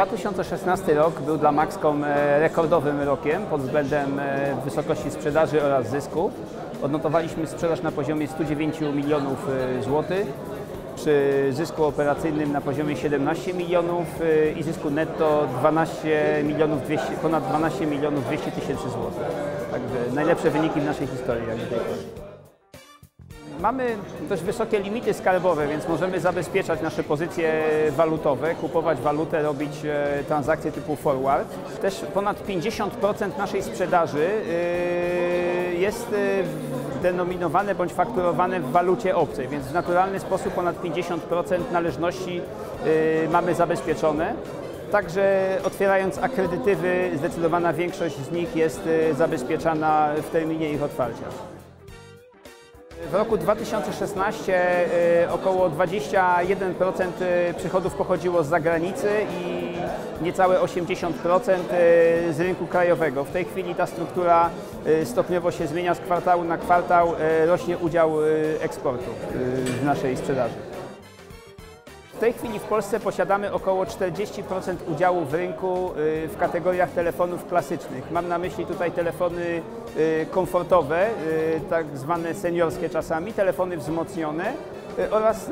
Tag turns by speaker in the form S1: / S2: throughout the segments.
S1: 2016 rok był dla Maxcom e, rekordowym rokiem pod względem e, wysokości sprzedaży oraz zysków. Odnotowaliśmy sprzedaż na poziomie 109 milionów e, złotych, przy zysku operacyjnym na poziomie 17 milionów i zysku netto 12 milionów 200, ponad 12 milionów 200 tysięcy złotych. Także najlepsze wyniki w naszej historii jak. Mamy dość wysokie limity skarbowe, więc możemy zabezpieczać nasze pozycje walutowe, kupować walutę, robić e, transakcje typu forward. Też ponad 50% naszej sprzedaży e, jest e, denominowane bądź fakturowane w walucie obcej, więc w naturalny sposób ponad 50% należności mamy zabezpieczone. Także otwierając akredytywy, zdecydowana większość z nich jest zabezpieczana w terminie ich otwarcia. W roku 2016 y, około 21% y, przychodów pochodziło z zagranicy i niecałe 80% y, z rynku krajowego. W tej chwili ta struktura stopniowo się zmienia z kwartału na kwartał, rośnie udział eksportu w naszej sprzedaży. W tej chwili w Polsce posiadamy około 40% udziału w rynku w kategoriach telefonów klasycznych. Mam na myśli tutaj telefony komfortowe, tak zwane seniorskie czasami, telefony wzmocnione oraz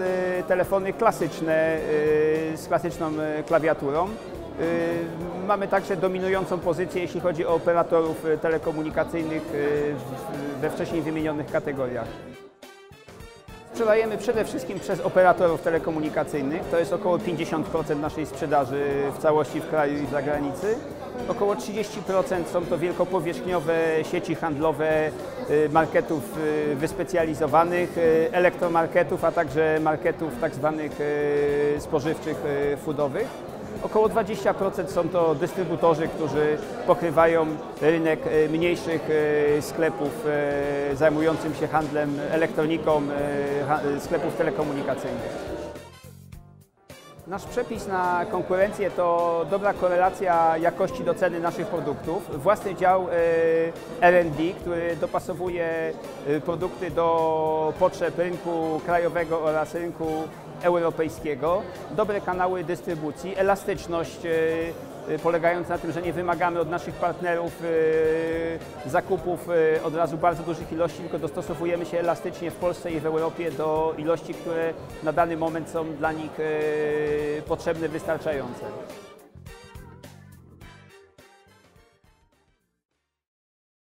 S1: telefony klasyczne z klasyczną klawiaturą. Mamy także dominującą pozycję, jeśli chodzi o operatorów telekomunikacyjnych we wcześniej wymienionych kategoriach. Sprzedajemy przede wszystkim przez operatorów telekomunikacyjnych, to jest około 50% naszej sprzedaży w całości w kraju i w zagranicy. Około 30% są to wielkopowierzchniowe sieci handlowe y, marketów y, wyspecjalizowanych, y, elektromarketów, a także marketów tak zwanych spożywczych, foodowych. Około 20% są to dystrybutorzy, którzy pokrywają rynek e, mniejszych e, sklepów e, zajmujących się handlem elektroniką, sklepów telekomunikacyjnych. Nasz przepis na konkurencję to dobra korelacja jakości do ceny naszych produktów. Własny dział R&D, który dopasowuje produkty do potrzeb rynku krajowego oraz rynku europejskiego, dobre kanały dystrybucji, elastyczność e, polegająca na tym, że nie wymagamy od naszych partnerów e, zakupów od razu bardzo dużych ilości, tylko dostosowujemy się elastycznie w Polsce i w Europie do ilości, które na dany moment są dla nich potrzebne, wystarczające.